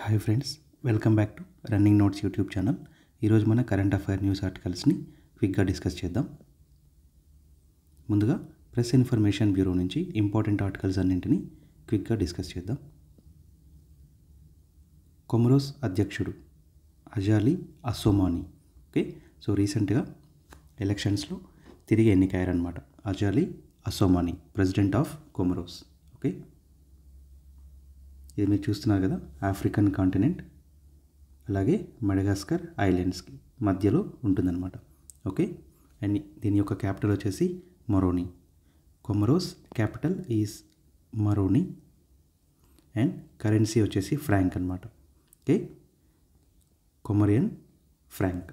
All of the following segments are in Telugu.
Hi friends welcome back to running notes YouTube channel. ఈరోజు మన కరెంట్ అఫైర్ న్యూస్ ఆర్టికల్స్ని క్విక్గా డిస్కస్ చేద్దాం. ముందుగా ప్రెస్ ఇన్ఫర్మేషన్ బ్యూరో నుంచి ఇంపార్టెంట్ ఆర్టికల్స్ అన్నింటినీ క్విక్గా డిస్కస్ చేద్దాం. కొమరోస్ అధ్యక్షుడు అజాలి అసోమాని. ఓకే సో రీసెంట్గా ఎలక్షన్స్లో తిరిగి ఎన్నికయ్యారనమాట Azali Assoumani president of Comoros. Okay ఇది మీరు చూస్తున్నారు కదా ఆఫ్రికన్ కాంటినెంట్ అలాగే మడగాస్కర్ ఐలాండ్స్కి మధ్యలో ఉంటుందన్నమాట. ఓకే అండ్ దీని యొక్క క్యాపిటల్ వచ్చేసి Moroni Comoros capital is Moroni and currency వచ్చేసి ఫ్రాంక్ అనమాట okay Comorian franc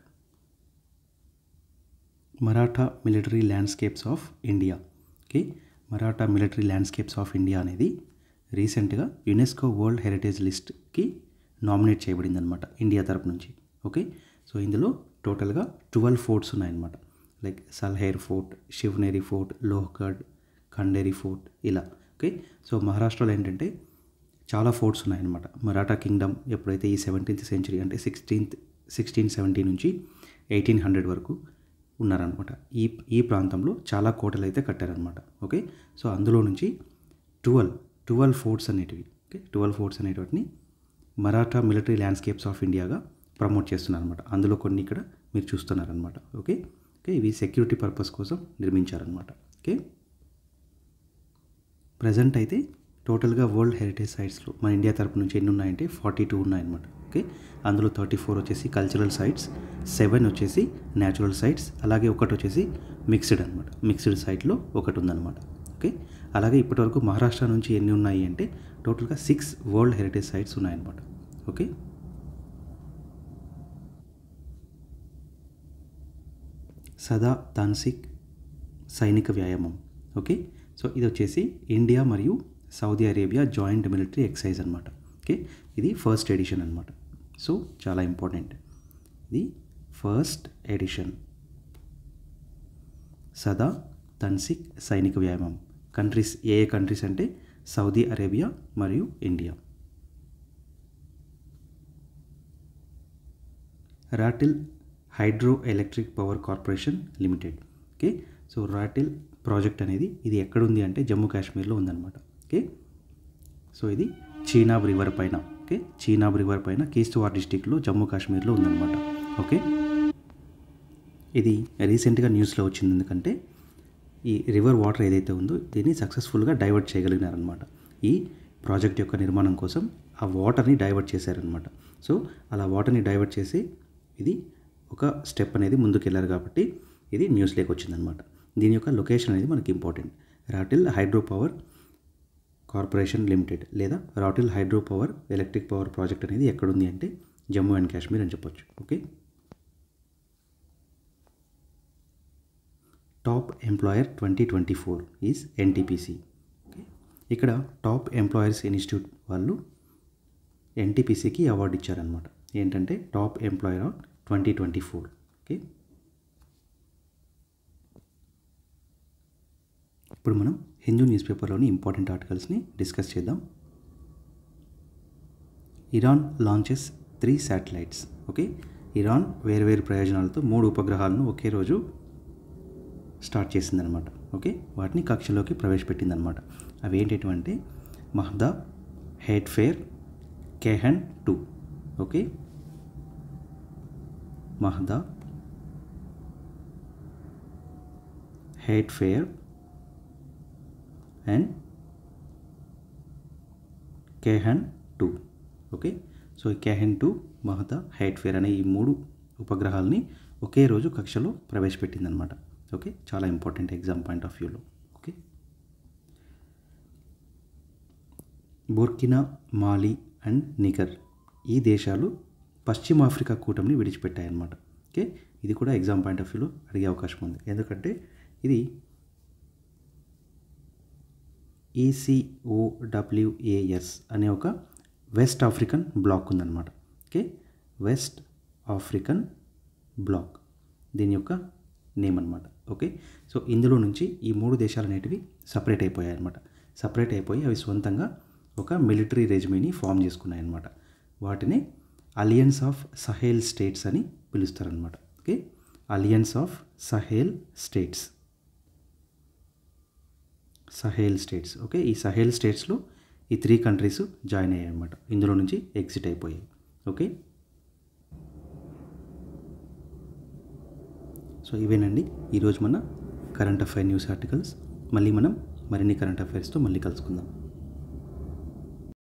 Maratha military landscapes of India okay Maratha military landscapes of India అనేది రీసెంట్గా యునెస్కో వరల్డ్ హెరిటేజ్ లిస్ట్కి నామినేట్ చేయబడింది అనమాట ఇండియా తరపు నుంచి ఓకే? సో ఇందులో టోటల్గా ట్వెల్వ్ ఫోర్ట్స్ ఉన్నాయన్నమాట. Like Salher fort Shivneri fort Lohagad Khanderi fort ఇలా ఓకే? సో మహారాష్ట్రలో ఏంటంటే చాలా ఫోర్ట్స్ ఉన్నాయన్నమాట. మరాఠా కింగ్డమ్ ఎప్పుడైతే ఈ సెవెంటీన్త్ సెంచరీ అంటే సిక్స్టీన్త్ సిక్స్టీన్ సెవెంటీ నుంచి ఎయిటీన్ హండ్రెడ్ వరకు ఉన్నారనమాట ఈ ఈ ప్రాంతంలో చాలా కోటలు అయితే కట్టారనమాట ఓకే? సో అందులో నుంచి ట్వెల్వ్ ట్వెల్వ్ ఫోర్ట్స్ అనేటివి ఓకే? ట్వెల్వ్ ఫోర్ట్స్ అనేటివి మరాఠా మిలిటరీ ల్యాండ్స్కేప్స్ ఆఫ్ ఇండియాగా ప్రమోట్ చేస్తున్నారు అనమాట అందులో కొన్ని ఇక్కడ మీరు చూస్తున్నారనమాట ఓకే? ఓకే ఇవి సెక్యూరిటీ పర్పస్ కోసం నిర్మించారనమాట ఓకే? ప్రజెంట్ అయితే టోటల్గా వరల్డ్ హెరిటేజ్ సైట్స్లో మన ఇండియా తరపు నుంచి ఎన్ని ఉన్నాయంటే ఫార్టీ టూ ఉన్నాయన్నమాట ఓకే? అందులో థర్టీ ఫోర్ వచ్చేసి కల్చరల్ సైట్స్ సెవెన్ వచ్చేసి న్యాచురల్ సైట్స్ అలాగే ఒకటి వచ్చేసి మిక్స్డ్ అనమాట మిక్స్డ్ సైట్లో ఒకటి ఉందన్నమాట. ఓకే అలాగే ఇప్పటివరకు మహారాష్ట్ర నుంచి ఎన్ని ఉన్నాయి అంటే టోటల్గా సిక్స్ వరల్డ్ హెరిటేజ్ సైట్స్ ఉన్నాయన్నమాట. ఓకే? సదా తాన్సిక్ సైనిక వ్యాయామం. ఓకే? సో ఇది వచ్చేసి ఇండియా మరియు Saudi Arabia joint military exercise అనమాట ఓకే? ఇది ఫస్ట్ ఎడిషన్ అనమాట సో చాలా ఇంపార్టెంట్. ఇది ఫస్ట్ ఎడిషన్. సదా తన్సిక్ సైనిక వ్యాయామం. కంట్రీస్ ఏ ఏ కంట్రీస్ అంటే సౌదీ అరేబియా మరియు India. Ratle hydro electric power corporation limited. Okay? So Ratle project అనేది ఇది ఎక్కడుంది అంటే జమ్మూ కాశ్మీర్లో ఉందన్నమాట. ఓకే? సో ఇది చీనాబ్ రివర్ పైన. ఓకే? చీనాబ్ రివర్ పైన కీస్తువార్ డిస్టిక్లో జమ్మూ కాశ్మీర్లో ఉందన్నమాట. ఓకే? ఇది రీసెంట్గా న్యూస్లో వచ్చింది. ఎందుకంటే ఈ రివర్ వాటర్ ఏదైతే ఉందో దీన్ని సక్సెస్ఫుల్గా డైవర్ట్ చేయగలిగినారనమాట ఈ ప్రాజెక్ట్ యొక్క నిర్మాణం కోసం ఆ వాటర్ని డైవర్ట్ చేశారనమాట సో అలా వాటర్ని డైవర్ట్ చేసి ఇది ఒక స్టెప్ అనేది ముందుకెళ్ళారు కాబట్టి ఇది న్యూస్లోకి వచ్చిందనమాట దీని యొక్క లొకేషన్ అనేది మనకి important Ratle hydro power corporation limited లేదా Ratle hydro power electric power project అనేది ఎక్కడుంది అంటే జమ్మూ అండ్ కాశ్మీర్ అని చెప్పొచ్చు. Okay top employer twenty twenty four is NTPC okay ఇక్కడ టాప్ ఎంప్లాయర్స్ ఇన్స్టిట్యూట్ వాళ్ళు ఎన్టీపీసీకి అవార్డు ఇచ్చారనమాట ఏంటంటే top employer of twenty twenty four okay ఇప్పుడు మనం హిందూ న్యూస్ పేపర్లోని ఇంపార్టెంట్ ఆర్టికల్స్ని డిస్కస్ చేద్దాం. Iran launches three satellites okay Iran వేరు వేరు ప్రయోజనాలతో మూడు ఉపగ్రహాలను ఒకే రోజు స్టార్ట్ చేసిందనమాట. ఓకే? వాటిని కక్షలోకి ప్రవేశపెట్టిందనమాట. అవి ఏంటంటే Mahda Hatef Kayhan two. Okay? Mahda Hatef and Kayhan two. Okay? So ఈ Kayhan two Mahda Hatef అనే ఈ మూడు ఉపగ్రహాలని ఒకే రోజు కక్షలో ప్రవేశపెట్టిందనమాట. ఓకే చాలా ఇంపార్టెంట్ ఎగ్జామ్ పాయింట్ ఆఫ్ వ్యూలో okay Burkina Mali and Niger ఈ దేశాలు పశ్చిమ ఆఫ్రికా కూటమిని విడిచిపెట్టాయన్నమాట. ఓకే ఇది కూడా ఎగ్జామ్ పాయింట్ ఆఫ్ వ్యూలో అడిగే అవకాశం ఉంది. ఎందుకంటే ఇది ఈసీఓడబ్ల్యూఏఎస్ అనే ఒక వెస్ట్ ఆఫ్రికన్ బ్లాక్ ఉందన్నమాట. ఓకే వెస్ట్ ఆఫ్రికన్ బ్లాక్ దీని యొక్క నేమ్ అనమాట ఓకే? సో ఇందులో నుంచి ఈ మూడు దేశాలు అనేటివి సపరేట్ అయిపోయాయి అనమాట సపరేట్ అయిపోయి అవి సొంతంగా ఒక మిలిటరీ రెజిమీని ఫామ్ చేసుకున్నాయి అనమాట వాటిని అలియన్స్ ఆఫ్ సహేల్ స్టేట్స్ అని పిలుస్తారనమాట okay? Alliance of Sahel states. Sahel states. Okay? ఈ సహేల్ స్టేట్స్లో ఈ త్రీ కంట్రీస్ జాయిన్ అయ్యాయి అనమాట ఇందులో నుంచి ఎగ్జిట్ అయిపోయాయి. ఓకే? సో ఇవేనండి. ఈరోజు మన కరెంట్ అఫైర్ న్యూస్ ఆర్టికల్స్. మళ్ళీ మనం మరిన్ని కరెంట్ అఫైర్స్తో మళ్ళీ కలుసుకుందాం.